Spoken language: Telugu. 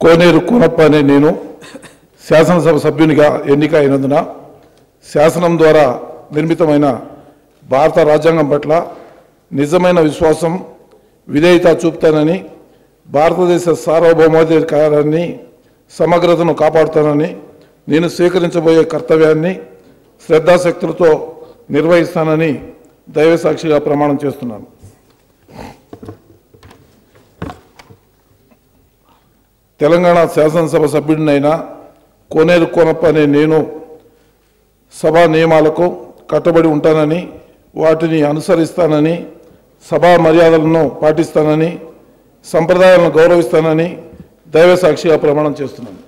కోనేరు కోనప్ప అనే నేను శాసనసభ సభ్యునిగా ఎన్నిక అయినందున శాసనం ద్వారా నిర్మితమైన భారత రాజ్యాంగం పట్ల నిజమైన విశ్వాసం విధేయత చూపుతానని భారతదేశ సార్వభౌమాధికారాన్ని సమగ్రతను కాపాడుతానని నేను స్వీకరించబోయే కర్తవ్యాన్ని శ్రద్ధాశక్తులతో నిర్వహిస్తానని దైవసాక్షిగా ప్రమాణం చేస్తున్నాను. తెలంగాణ శాసనసభ సభ్యుడినైనా కోనేరు కోనప్ప అనే నేను సభా నియమాలకు కట్టుబడి ఉంటానని వాటిని అనుసరిస్తానని సభా మర్యాదలను పాటిస్తానని సంప్రదాయాలను గౌరవిస్తానని దైవ సాక్షిగా ప్రమాణం చేస్తున్నాను.